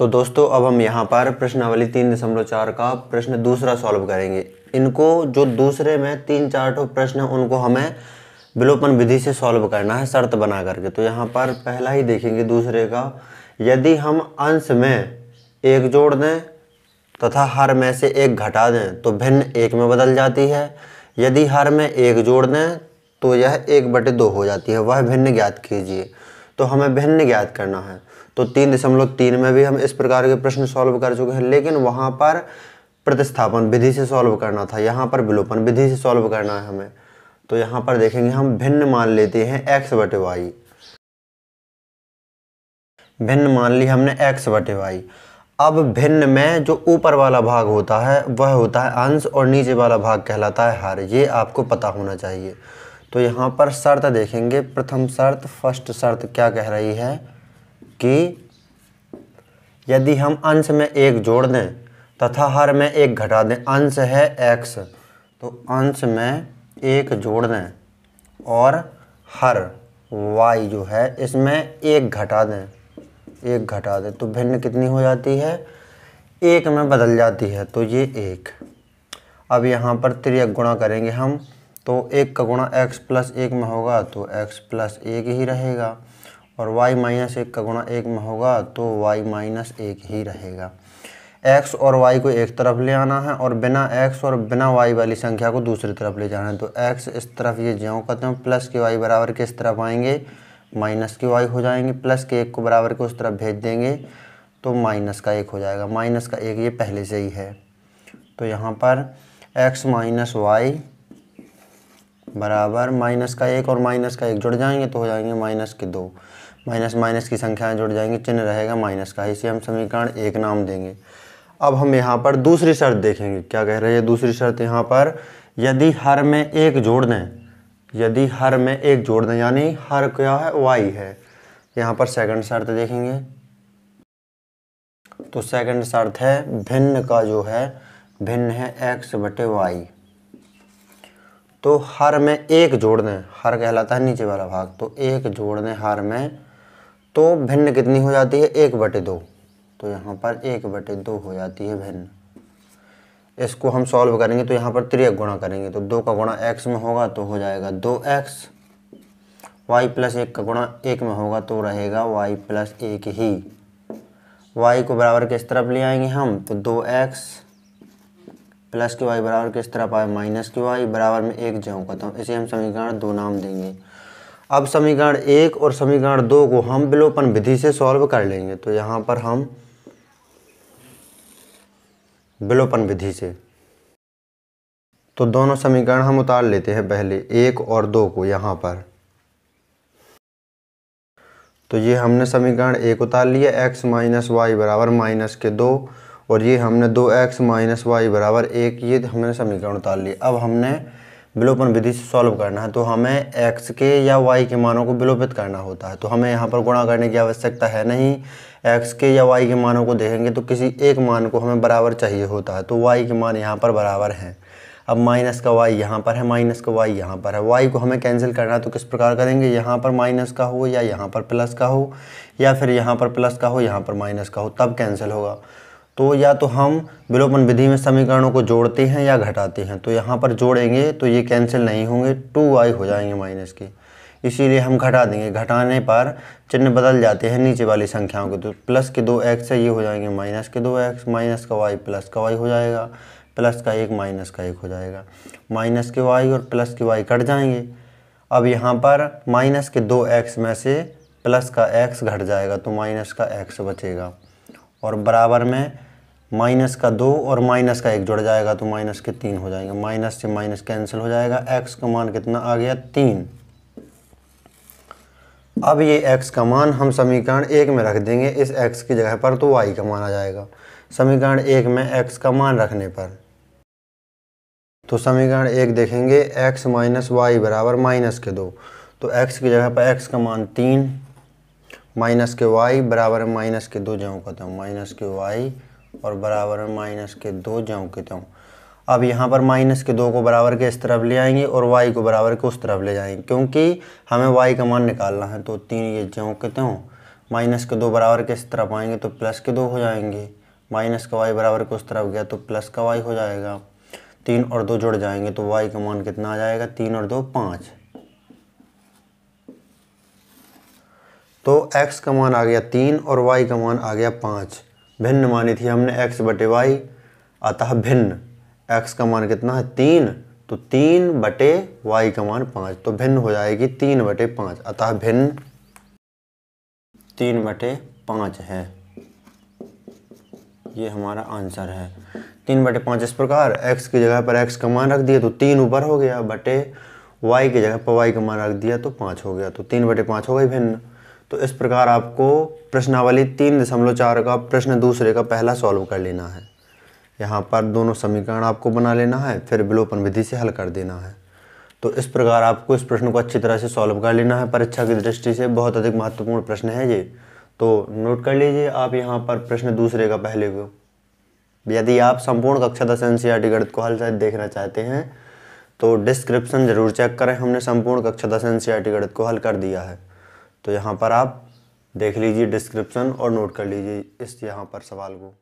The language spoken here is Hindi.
तो दोस्तों, अब हम यहाँ पर प्रश्नावली तीन दशमलव चार का प्रश्न दूसरा सॉल्व करेंगे। इनको जो दूसरे में तीन चार ठो प्रश्न उनको हमें विलोपन विधि से सॉल्व करना है, शर्त बना करके। तो यहाँ पर पहला ही देखेंगे दूसरे का। यदि हम अंश में एक जोड़ दें तथा हर में से एक घटा दें तो भिन्न एक में बदल जाती है। यदि हर में एक जोड़ दें तो यह एक बटे दो हो जाती है। वह भिन्न ज्ञात कीजिए। तो हमें भिन्न ज्ञात करना है। तो तीन दशमलव तीन में भी हम इस प्रकार के प्रश्न सॉल्व कर चुके हैं, लेकिन वहाँ पर प्रतिस्थापन विधि से सॉल्व करना था। यहाँ पर विलोपन विधि से सॉल्व करना है हमें। तो यहाँ पर देखेंगे, हम भिन्न मान लेते हैं एक्स बटे वाई भिन्न मान ली हमने एक्स बटे वाई अब भिन्न में जो ऊपर वाला भाग होता है, वह होता है अंश और नीचे वाला भाग कहलाता है हर। ये आपको पता होना चाहिए। तो यहाँ पर शर्त देखेंगे। प्रथम शर्त, फ़र्स्ट शर्त क्या कह रही है कि यदि हम अंश में एक जोड़ दें तथा हर में एक घटा दें, अंश है एक्स तो अंश में एक जोड़ दें और हर वाई जो है, इसमें एक घटा दें, एक घटा दें तो भिन्न कितनी हो जाती है? एक में बदल जाती है तो ये एक। अब यहाँ पर त्रियक गुणा करेंगे हम। तो एक का गुणा एक्स प्लस एक में होगा तो एक्स प्लस एक ही रहेगा। और वाई माइनस एक का गुणा एक में होगा तो वाई माइनस एक ही रहेगा। एक्स और वाई को एक तरफ़ ले आना है और बिना एक्स और बिना वाई वाली संख्या को दूसरी तरफ़ ले जाना है। तो एक्स इस तरफ़ ये ज्यों कहते हैं प्लस के वाई बराबर किस तरफ़ आएँगे? माइनस के वाई हो जाएँगे। प्लस के एक को बराबर के उस तरफ़ भेज देंगे तो माइनस का एक हो जाएगा। माइनस का एक ये पहले से ही है। तो यहाँ पर एक्स माइनस वाई बराबर माइनस का एक और माइनस का एक जुड़ जाएँगे तो हो जाएँगे माइनस के दो। माइनस माइनस की संख्याएँ जुड़ जाएँगी, चिन्ह रहेगा माइनस का। इसे हम समीकरण एक नाम देंगे। अब हम यहाँ पर दूसरी शर्त देखेंगे। क्या कह रहे हैं? दूसरी शर्त यहाँ पर, यदि हर में एक जोड़ दें, यदि हर में एक जोड़ दें, यानी हर क्या है? वाई है। यहाँ पर सेकंड शर्त देखेंगे। तो सेकंड शर्त है, भिन्न का जो है, भिन्न है एक्स बटे वाई तो हर में एक जोड़ दें हर कहलाता है नीचे वाला भाग। तो एक जोड़ दें हर में तो भिन्न कितनी हो जाती है? एक बटे दो। तो यहाँ पर एक बटे दो हो जाती है भिन्न। इसको हम सॉल्व करेंगे तो यहाँ पर त्रियक गुणा करेंगे। तो दो का गुणा एक्स में होगा तो हो जाएगा दो एक्स वाई प्लस एक का गुणा एक में होगा तो रहेगा वाई प्लस एक ही। वाई को बराबर किस तरफ़ ले आएँगे हम? तो दो एक्स प्लस के वाई बराबर किस तरफ़ आए माइनस के वाई बराबर में एक जो कहता हूँ इसे हम समीकरण दो नाम देंगे। अब समीकरण एक और समीकरण दो को हम विलोपन विधि से सॉल्व कर लेंगे। तो यहाँ पर हम विलोपन विधि से। तो दोनों समीकरण हम उतार लेते हैं पहले एक और दो को यहाँ पर। तो ये हमने समीकरण एक उतार लिया एक्स माइनस वाई बराबर माइनस के दो। और ये हमने दो एक्स माइनस वाई बराबर एक, ये हमने समीकरण उतार लिया अब हमने विलोपन विधि से सॉल्व करना है तो हमें एक्स के या वाई के मानों को विलोपित करना होता है तो हमें यहाँ पर गुणा करने की आवश्यकता है नहीं। एक्स के या वाई के मानों को देखेंगे तो किसी एक मान को हमें बराबर चाहिए होता है तो वाई के मान यहाँ पर बराबर हैं। अब माइनस का वाई यहाँ पर है, माइनस का वाई यहाँ पर है। वाई को हमें कैंसिल करना है तो किस प्रकार करेंगे? यहाँ पर माइनस का हो या यहाँ पर प्लस का हो, या फिर यहाँ पर प्लस का हो, यहाँ पर माइनस का हो, तब कैंसिल होगा। तो या तो हम विलोपन विधि में समीकरणों को जोड़ते हैं या घटाते हैं। तो यहाँ पर जोड़ेंगे तो ये कैंसिल नहीं होंगे टू वाई हो जाएँगे माइनस के। इसीलिए हम घटा देंगे। घटाने पर चिन्ह बदल जाते हैं नीचे वाली संख्याओं के। तो प्लस के दो एक्स है, ये हो जाएँगे माइनस के दो एक्स माइनस का वाई प्लस का वाई हो जाएगा। प्लस का एक माइनस का एक हो जाएगा। माइनस के वाई और प्लस के वाई कट जाएँगे। अब यहाँ पर माइनस के दो एक्स में से प्लस का एक्स घट जाएगा तो माइनस का एक्स बचेगा। और बराबर में माइनस का दो और माइनस का एक जुड़ जाएगा तो माइनस के तीन हो जाएँगे। माइनस से माइनस कैंसिल हो जाएगा। एक्स का मान कितना आ गया? तीन। अब ये एक्स का मान हम समीकरण एक में रख देंगे इस एक्स की जगह पर तो वाई का मान आ जाएगा। समीकरण एक में एक्स का मान रखने पर। तो समीकरण एक देखेंगे एक्स माइनस वाई बराबर माइनस के दो। तो एक्स की जगह पर एक्स का मान तीन माइनस के वाई बराबर है माइनस के दो जाऊँ कहता हूँ, माइनस के वाई और बराबर में माइनस के दो जाऊँ कहता हूँ। अब यहाँ पर माइनस के दो को बराबर के इस तरफ़ ले आएँगे और वाई को बराबर के उस तरफ़ ले जाएँगे, क्योंकि हमें वाई का मान निकालना है तो तीन ये ज्यों कहते हूँ, माइनस के दो बराबर के इस तरफ़ आएँगे तो प्लस के दो हो जाएँगे, माइनस का वाई बराबर के उस तरफ़ गया तो प्लस का वाई हो जाएगा, तीन और दो जुड़ जाएँगे तो वाई का मान कितना आ जाएगा, तीन और दो पाँच। तो x का मान आ गया तीन और y का मान आ गया पाँच। भिन्न मानी थी हमने x बटे वाई अतः भिन्न। x का मान कितना है? तीन। तो तीन बटे वाई का मान पाँच। तो भिन्न हो जाएगी तीन बटे पाँच, अतः भिन्न तीन बटे पाँच है। ये हमारा आंसर है। तीन बटे पाँच इस प्रकार, x की जगह पर x का मान रख दिया तो तीन ऊपर हो गया, बटे y की जगह पर y का मान रख दिया तो पाँच हो गया। तो तीन बटे पाँच हो गई भिन्न। तो इस प्रकार आपको प्रश्नावली तीन दशमलव चार का, प्रश्न दूसरे का पहला सॉल्व कर लेना है। यहाँ पर दोनों समीकरण आपको बना लेना है, फिर विलोपन विधि से हल कर देना है। तो इस प्रकार आपको इस प्रश्न को अच्छी तरह से सॉल्व कर लेना है, परीक्षा की दृष्टि से। बहुत अधिक महत्वपूर्ण प्रश्न है ये। तो नोट कर लीजिए आप यहाँ पर प्रश्न दूसरे का पहले को। यदि आप संपूर्ण कक्षा दस एन सी गणित को हल शायद देखना चाहते हैं तो डिस्क्रिप्शन ज़रूर चेक करें। हमने संपूर्ण कक्षा दस एन सी गणित को हल कर दिया है। तो यहाँ पर आप देख लीजिए डिस्क्रिप्शन और नोट कर लीजिए इस यहाँ पर सवाल को।